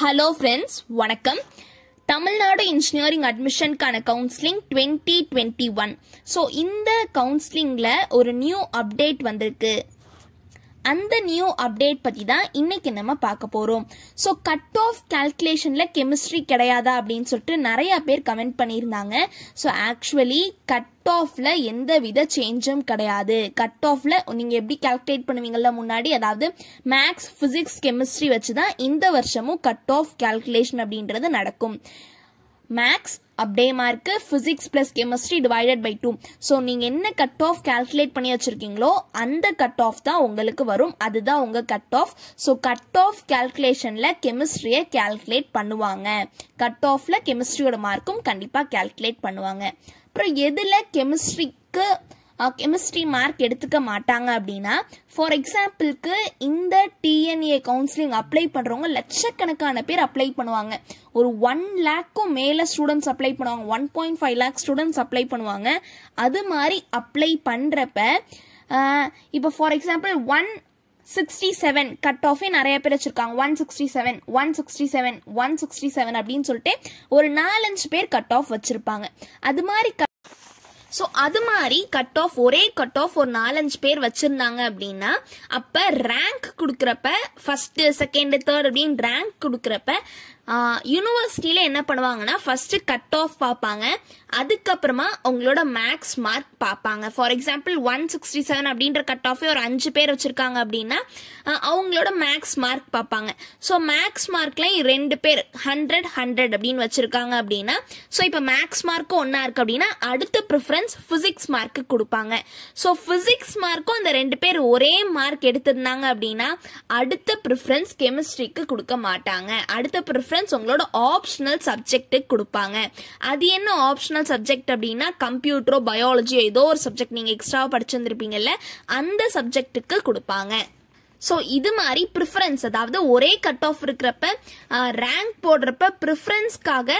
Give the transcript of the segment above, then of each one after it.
Hello friends வணக்கம். Tamil Nadu engineering அட்மிஷனுக்கான counselling twenty twenty one so இந்த கவுன்சிலிங்கில் ஒரு நியூ அப்டேட் வந்திருக்கு. அந்த நியூ அப்டேட் பற்றி தான் இன்னைக்கு நம்ம பார்க்க போகிறோம் ஸோ கட் ஆஃப் கால்குலேஷனில் கெமிஸ்ட்ரி கிடையாதா அப்படின்னு சொல்லிட்டு நிறைய பேர் கமெண்ட் பண்ணியிருந்தாங்க. ஸோ ஆக்சுவலி கட் ஆஃப்ல எந்த வித சேஞ்சும் கிடையாது. கட் ஆஃப்ல நீங்க எப்படி கால்குலேட் பண்ணுவீங்கல்ல முன்னாடி அதாவது மேக்ஸ் பிசிக்ஸ் கெமிஸ்ட்ரி வச்சு தான் இந்த வருஷமும் கட் ஆஃப் கால்குலேஷன் அப்படின்றது நடக்கும். மேக்ஸ் அப்படியே mark physics plus chemistry divided by two so நீங்கள் என்ன கட் ஆஃப் கால்குலேட் பண்ணி வச்சுருக்கீங்களோ அந்த கட் ஆஃப் தான் உங்களுக்கு வரும். அதுதான் உங்கள் cut off so cut off கால்குலேஷனில் கெமிஸ்ட்ரியை கால்குலேட் பண்ணுவாங்க கட் ஆஃபில் கெமிஸ்ட்ரியோட மார்க்கும் கண்டிப்பாக கால்குலேட் பண்ணுவாங்க. அப்புறம் எதில் கெமிஸ்ட்ரிக்கு கெமிஸ்ட்ரி மார்க் எடுத்துக்க மாட்டாங்க அப்படின்னா ஃபார் எக்ஸாம்பிளுக்கு இந்த டிஎன்ஏ கவுன்சிலிங் அப்ளை பண்ணுறவங்க லட்சக்கணக்கான பேர் அப்ளை பண்ணுவாங்க. ஒரு ஒன் லேக்கும் மேலே ஸ்டூடெண்ட்ஸ் அப்ளை பண்ணுவாங்க. One point five lakh students apply பண்ணுவாங்க. அது மாதிரி அப்ளை பண்ணுறப்ப இப்போ for example one sixty seven cut ஆஃபே நிறைய பேர் வச்சிருக்காங்க. One sixty seven one sixty seven one sixty seven அப்படின்னு சொல்லிட்டு ஒரு நாலஞ்சு பேர் கட் ஆஃப் வச்சிருப்பாங்க. அது மாதிரி ஸோ அது மாதிரி கட் ஆஃப் ஒரே கட் ஆஃப் ஒரு நாலஞ்சு பேர் வச்சுருந்தாங்க அப்படின்னா அப்போ ரேங்க் கொடுக்குறப்ப ஃபஸ்ட்டு செகண்டு தேர்ட் அப்படின்னு ரேங்க் கொடுக்குறப்ப யூனிவர்சிட்டியில் என்ன பண்ணுவாங்கன்னா ஃபஸ்ட்டு கட் ஆஃப் பார்ப்பாங்க. அதுக்கப்புறமா அவங்களோட மேக்ஸ் மார்க் பார்ப்பாங்க. For example one sixty seven அப்படின்ற கட் ஆஃபே ஒரு அஞ்சு பேர் வச்சிருக்காங்க அப்படின்னா அவங்களோட மேக்ஸ் மார்க் பார்ப்பாங்க. ஸோ மேக்ஸ் மார்க்கில் ரெண்டு பேர் ஹண்ட்ரட் ஹண்ட்ரட் அப்படின்னு வச்சுருக்காங்க அப்படின்னா ஸோ இப்போ மேக்ஸ் மார்க்கும் ஒன்றா இருக்குது அப்படின்னா அடுத்த ப்ரிஃபரன்ஸ் ஃபிசிக்ஸ் மார்க்கு கொடுப்பாங்க. ஸோ ஃபிசிக்ஸ் மார்க்கும் அந்த ரெண்டு பேர் ஒரே மார்க் எடுத்திருந்தாங்க அப்படின்னா அடுத்த ப்ரிஃபரன்ஸ் கெமிஸ்ட்ரிக்கு கொடுக்க மாட்டாங்க. அடுத்த ப்ரிஃபரன்ஸ் உங்களோட ஆப்ஷனல் சப்ஜெக்ட்டுக்கு கொடுப்பாங்க. அது என்ன ஆப்ஷனல் சப்ஜெக்ட் அப்படின்னா கம்ப்யூட்டரோ பயாலஜியோ ஏதோ ஒரு சப்ஜெக்ட் நீங்கள் எக்ஸ்ட்ரா படிச்சிருந்துருப்பீங்கல்ல அந்த சப்ஜெக்ட்டுக்கு கொடுப்பாங்க. ஸோ இது மாதிரி ப்ரிஃபரன்ஸ் அதாவது ஒரே கட் ஆஃப் இருக்கிறப்ப ரேங்க் போடுறப்ப ப்ரிஃபரன்ஸ்க்காக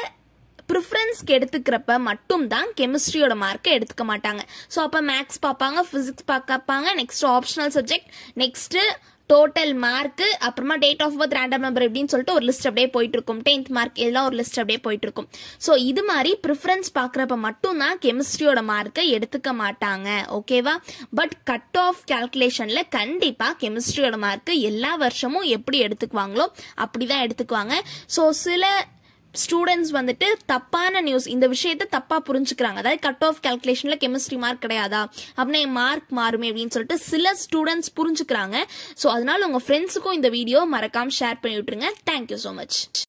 ப்ரிஃபரன்ஸ்க்கு எடுத்துக்கிறப்ப மட்டும் தான் கெமிஸ்ட்ரியோட மார்க்கை எடுத்துக்க மாட்டாங்க. ஸோ அப்போ மேக்ஸ் பார்ப்பாங்க ஃபிசிக்ஸ் பார்ப்பாங்க next optional subject next total mark அப்புறமா date of birth random number எப்படின்னு சொல்லிட்டு ஒரு லிஸ்ட் அப்படியே போயிட்டு இருக்கும் டென்த் மார்க் இதெல்லாம் ஒரு லிஸ்ட் அப்படியே போயிட்டு இருக்கும் ஸோ இது மாதிரி ப்ரிஃபரன்ஸ் பார்க்குறப்ப மட்டும் தான் கெமிஸ்ட்ரியோட மார்க்கை எடுத்துக்க மாட்டாங்க. ஓகேவா பட் கட் ஆஃப் கேல்குலேஷனில் கண்டிப்பாக கெமிஸ்ட்ரியோட மார்க் எல்லா வருஷமும் எப்படி எடுத்துக்குவாங்களோ அப்படி தான் எடுத்துக்குவாங்க. ஸோ சில ஸ்டூடெண்ட்ஸ் வந்துட்டு தப்பான நியூஸ் இந்த விஷயத்த தப்பா புரிஞ்சுக்கிறாங்க. அதாவது கட் ஆஃப் கால்குலேஷன்ல கெமிஸ்ட்ரி மார்க் கிடையாதா? அப்படின்னா மார்க் மாறுமே அப்படின்னு சொல்லிட்டு சில ஸ்டூடெண்ட்ஸ் புரிஞ்சுக்கிறாங்க. ஸோ அதனால உங்க ஃப்ரெண்ட்ஸுக்கும் இந்த வீடியோ மறக்காம ஷேர் பண்ணி விட்டுருங்க. Thank you so much